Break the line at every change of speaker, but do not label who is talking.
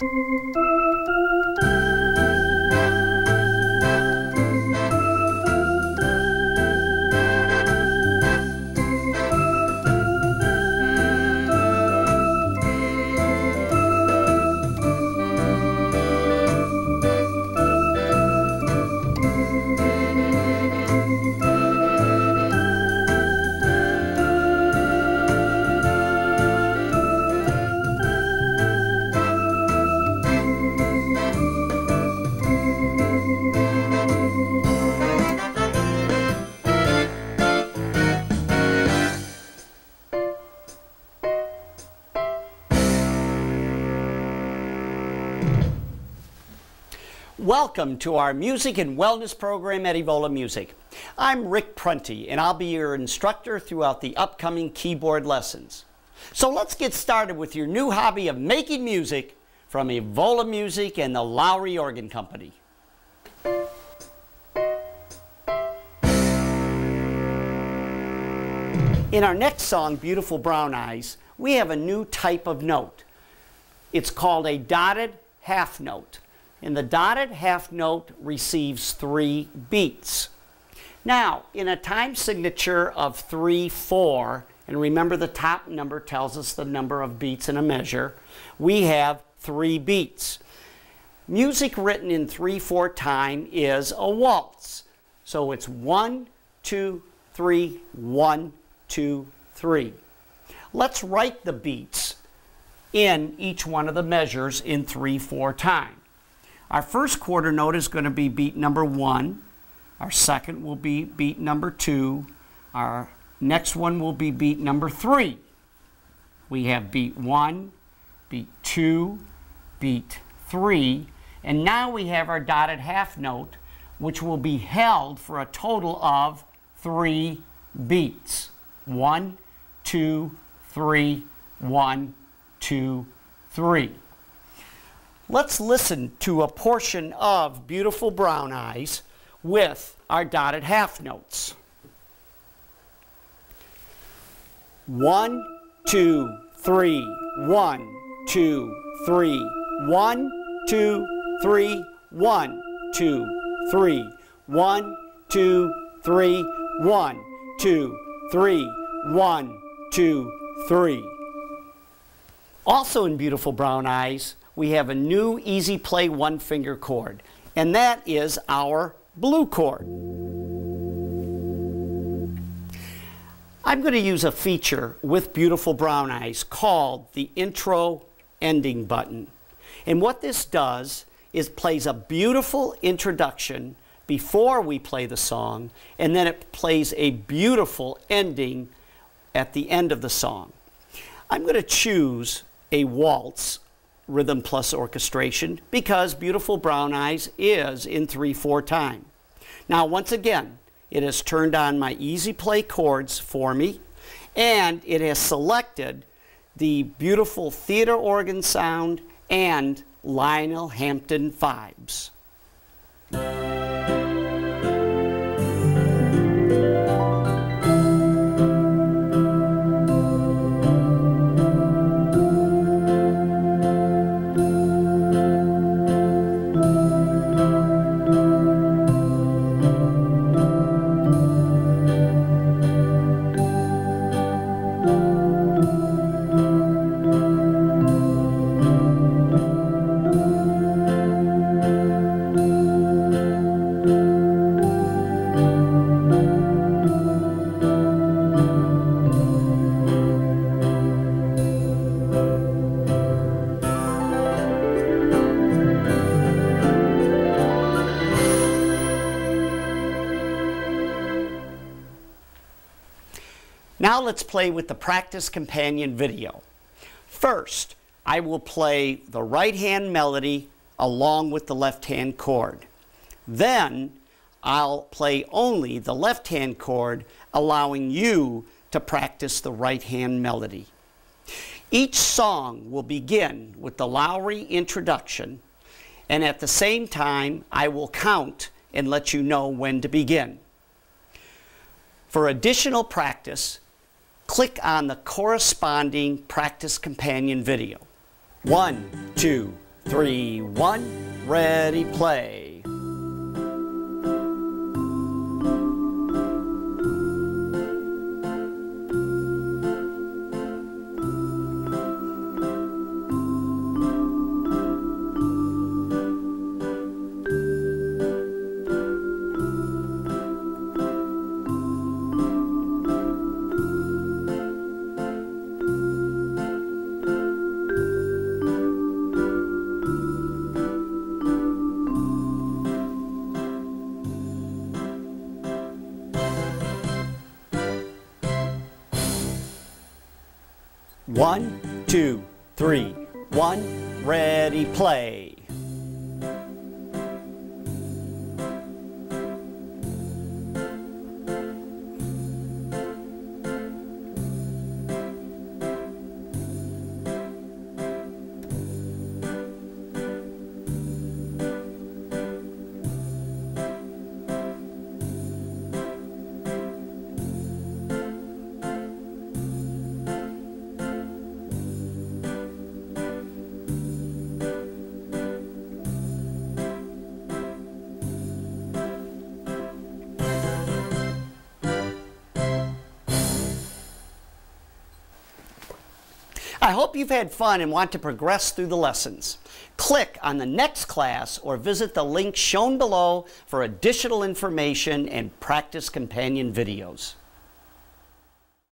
Música Welcome to our music and wellness program at Evola Music. I'm Rick Prunty and I'll be your instructor throughout the upcoming keyboard lessons. So let's get started with your new hobby of making music from Evola Music and the Lowrey Organ Company. In our next song, Beautiful Brown Eyes, we have a new type of note. It's called a dotted half note and the dotted half note receives three beats. Now, in a time signature of 3 4, and remember the top number tells us the number of beats in a measure, we have three beats. Music written in 3 4 time is a waltz. So it's one, two, three, one, two, three. Let's write the beats in each one of the measures in 3 4 time. Our first quarter note is going to be beat number one. Our second will be beat number two. Our next one will be beat number three. We have beat one, beat two, beat three, and now we have our dotted half note, which will be held for a total of three beats. One, two, three, one, two, three. Let's listen to a portion of Beautiful Brown Eyes with our dotted half notes. One, two, three, one, two, three, one, two, three, one, two, three, one, two, three, one, two, three, one, two, three. Also in Beautiful Brown Eyes, we have a new easy play one finger chord, and that is our blue chord. I'm going to use a feature with Beautiful Brown Eyes called the intro ending button. And what this does is plays a beautiful introduction before we play the song, and then it plays a beautiful ending at the end of the song. I'm going to choose a waltz rhythm plus orchestration because Beautiful Brown Eyes is in 3-4 time. Now once again, it has turned on my easy play chords for me and it has selected the beautiful theater organ sound and Lionel Hampton vibes. Now let's play with the practice companion video. First, I will play the right hand melody along with the left hand chord. Then I'll play only the left hand chord, allowing you to practice the right hand melody. Each song will begin with the Lowrey introduction, and at the same time, I will count and let you know when to begin. For additional practice, click on the corresponding practice companion video. One, two, three. one, ready, play. One, two, three, one, ready, play. I hope you've had fun and want to progress through the lessons. Click on the next class or visit the link shown below for additional information and practice companion videos.